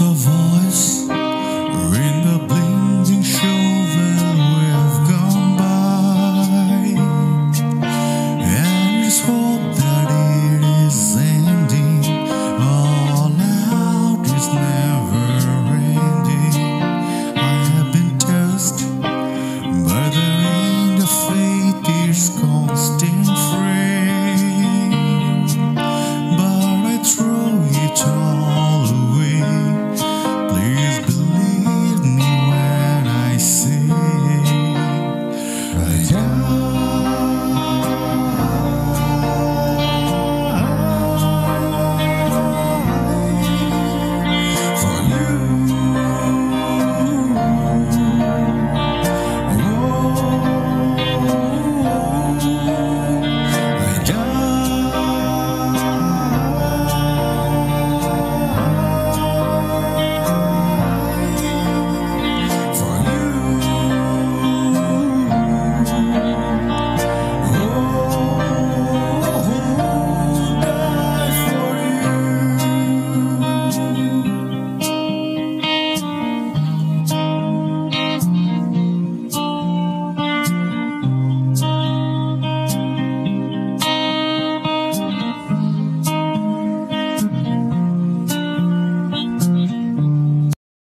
The voice in the blinding show that we have gone by. And just hope that it is ending. All out is never ending. I have been the of fate, is constant.